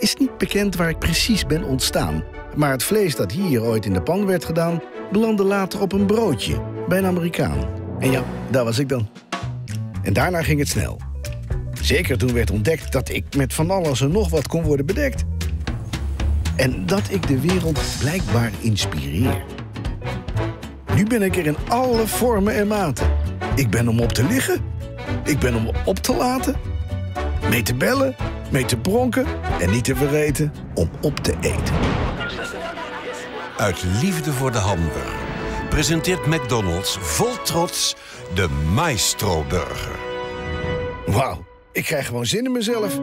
Is niet bekend waar ik precies ben ontstaan. Maar het vlees dat hier ooit in de pan werd gedaan... belandde later op een broodje bij een Amerikaan. En ja, daar was ik dan. En daarna ging het snel. Zeker toen werd ontdekt dat ik met van alles en nog wat kon worden bedekt. En dat ik de wereld blijkbaar inspireer. Nu ben ik er in alle vormen en maten. Ik ben om op te liggen. Ik ben om op te laten. Mee te bellen, mee te pronken en niet te vergeten om op te eten. Uit liefde voor de hamburger presenteert McDonald's vol trots de Maestro Burger. Wauw, ik krijg gewoon zin in mezelf.